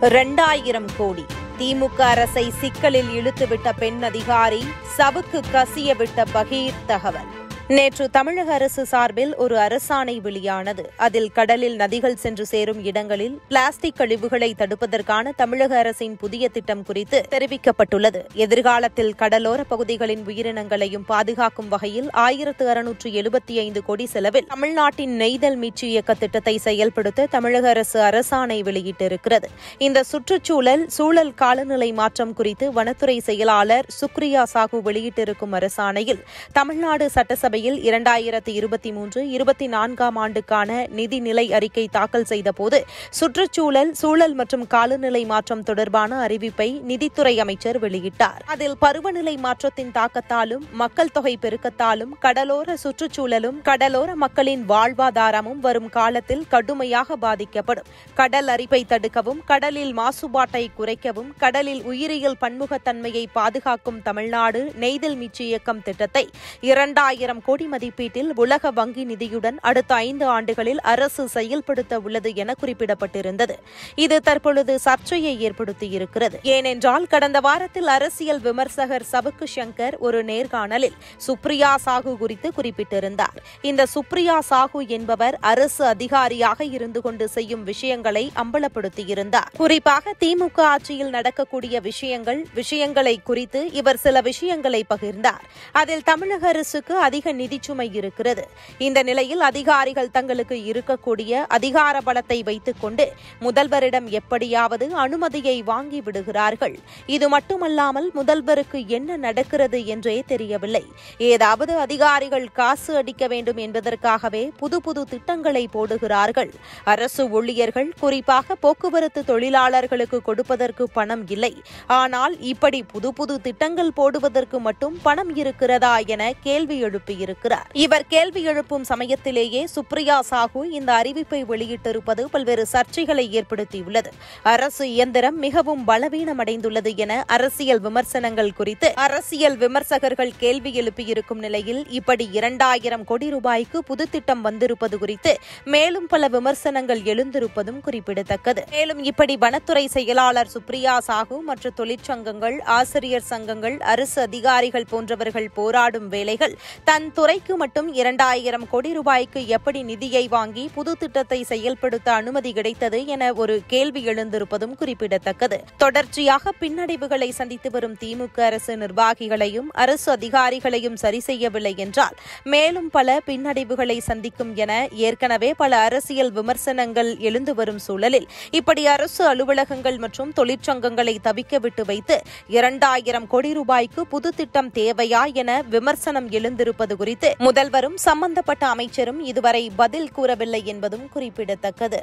இரண்டாயிரம் கோடி. திமுக அரசை சிக்கலில் இழுத்துவிட்ட பெண் அதிகாரி சவுக்கு கசியவிட்ட பகீர் தகவல். நேற்று தமிழக அரசு சார்பில் ஒரு அரசாணை வெளியானது. அதில் கடலில் நதிகள் சென்று சேரும் இடங்களில் பிளாஸ்டிக் கழிவுகளை தடுப்பதற்கான தமிழக அரசின் புதிய திட்டம் குறித்து தெரிவிக்கப்பட்டுள்ளது. எதிர்காலத்தில் கடலோர பகுதிகளின் உயிரினங்களையும் பாதுகாக்கும் வகையில் ஆயிரத்து அறுநூற்று எழுபத்தி ஐந்து கோடி செலவில் தமிழ்நாட்டின் நெய்தல் மீட்சி இயக்க திட்டத்தை செயல்படுத்த தமிழக அரசு அரசாணை வெளியிட்டிருக்கிறது. இந்த சுற்றுச்சூழல் சூழல் காலநிலை மாற்றம் குறித்து வனத்துறை செயலாளர் சுக்ரியா சாகு வெளியிட்டிருக்கும் அரசாணையில் தமிழ்நாடு சட்டசபை சட்டசபையில் இரண்டாயிரத்தி இருபத்தி மூன்று இருபத்தி நான்காம் ஆண்டுக்கான நிதிநிலை அறிக்கை தாக்கல் செய்தபோது சுற்றுச்சூழல் சூழல் மற்றும் காலநிலை மாற்றம் தொடர்பான அறிவிப்பை நிதித்துறை அமைச்சர் வெளியிட்டார். அதில் பருவநிலை மாற்றத்தின் தாக்கத்தாலும் மக்கள் தொகை பெருக்கத்தாலும் கடலோர சுற்றுச்சூழலும் கடலோர மக்களின் வாழ்வாதாரமும் வரும் காலத்தில் கடுமையாக பாதிக்கப்படும். கடல் அரிப்பை தடுக்கவும் கடலில் மாசுபாட்டை குறைக்கவும் கடலில் உயிரியல் பன்முகத்தன்மையை பாதுகாக்கும் தமிழ்நாடு நெய்தல் மீட்சி இயக்கம் திட்டத்தை இரண்டாயிரம் கோடி மதிப்பீட்டில் உலக வங்கி நிதியுடன் அடுத்த ஐந்து ஆண்டுகளில் அரசு செயல்படுத்த உள்ளது என குறிப்பிடப்பட்டிருந்தது. இது தற்பொழுது சர்ச்சையை ஏற்படுத்தியிருக்கிறது. ஏனென்றால் கடந்த வாரத்தில் அரசியல் விமர்சகர் சவுக்கு சங்கர் ஒரு நேர்காணலில் சுப்ரியா சாகு குறித்து குறிப்பிட்டிருந்தார். இந்த சுப்ரியா சாகு என்பவர் அரசு அதிகாரியாக இருந்து கொண்டு செய்யும் விஷயங்களை அம்பலப்படுத்தியிருந்தார். குறிப்பாக திமுக ஆட்சியில் நடக்கக்கூடிய விஷயங்கள் விஷயங்களை குறித்து இவர் சில விஷயங்களை பகிர்ந்தார். அதில் தமிழக அரசுக்கு அதிக நிதிச்சுமை இருக்கிறது. இந்த நிலையில் அதிகாரிகள் தங்களுக்கு இருக்கக்கூடிய அதிகார பலத்தை வைத்துக் கொண்டு முதல்வரிடம் எப்படியாவது அனுமதியை வாங்கி விடுகிறார்கள். இது மட்டுமல்லாமல் முதல்வருக்கு என்ன நடக்கிறது என்றே தெரியவில்லை. ஏதாவது அதிகாரிகள் காசு அடிக்க வேண்டும் என்பதற்காகவே புது புது திட்டங்களை போடுகிறார்கள். அரசு ஊழியர்கள் குறிப்பாக போக்குவரத்து தொழிலாளர்களுக்கு கொடுப்பதற்கு பணம் இல்லை. ஆனால் இப்படி புது புது திட்டங்கள் போடுவதற்கு மட்டும் பணம் இருக்கிறதா என கேள்வி எழுப்பியிருக்கிறார் இவர் கேள்வி எழுப்பும் சமயத்திலேயே சுப்ரியா சாஹூ இந்த அறிவிப்பை வெளியிட்டிருப்பது பல்வேறு சர்ச்சைகளை ஏற்படுத்தியுள்ளது. அரசு இயந்திரம் மிகவும் பலவீனமடைந்துள்ளது என அரசியல் விமர்சனங்கள் குறித்து அரசியல் விமர்சகர்கள் கேள்வி எழுப்பியிருக்கும் நிலையில் இப்படி இரண்டாயிரம் கோடி ரூபாய்க்கு புது திட்டம் வந்திருப்பது குறித்து மேலும் பல விமர்சனங்கள் எழுந்திருப்பதும் குறிப்பிடத்தக்கது. மேலும் இப்படி வனத்துறை செயலாளர் சுப்ரியா சாஹூ மற்ற தொழிற்சங்கங்கள் ஆசிரியர் சங்கங்கள் அரசு அதிகாரிகள் போன்றவர்கள் போராடும் வேலைகள் தன் துறைக்கு மட்டும் இரண்டாயிரம் கோடி ரூபாய்க்கு எப்படி நிதியை வாங்கி புது திட்டத்தை செயல்படுத்த அனுமதி கிடைத்தது என ஒரு கேள்வி எழுந்திருப்பதும் குறிப்பிடத்தக்கது. தொடர்ச்சியாக பின்னடைவுகளை சந்தித்து வரும் திமுக அரசு நிர்வாகிகளையும் அரசு அதிகாரிகளையும் சரி செய்யவில்லை என்றால் மேலும் பல பின்னடைவுகளை சந்திக்கும் என ஏற்கனவே பல அரசியல் விமர்சனங்கள் எழுந்து வரும் சூழலில் இப்படி அரசு அலுவலகங்கள் மற்றும் தொழிற்சங்கங்களை தவிக்க விட்டு வைத்து இரண்டாயிரம் கோடி ரூபாய்க்கு புது திட்டம் தேவையா என விமர்சனம் எழுந்திருப்பது குறித்து முதல்வரும் சம்பந்தப்பட்ட அமைச்சரும் இதுவரை பதில் கூறவில்லை என்பதும் குறிப்பிடத்தக்கது.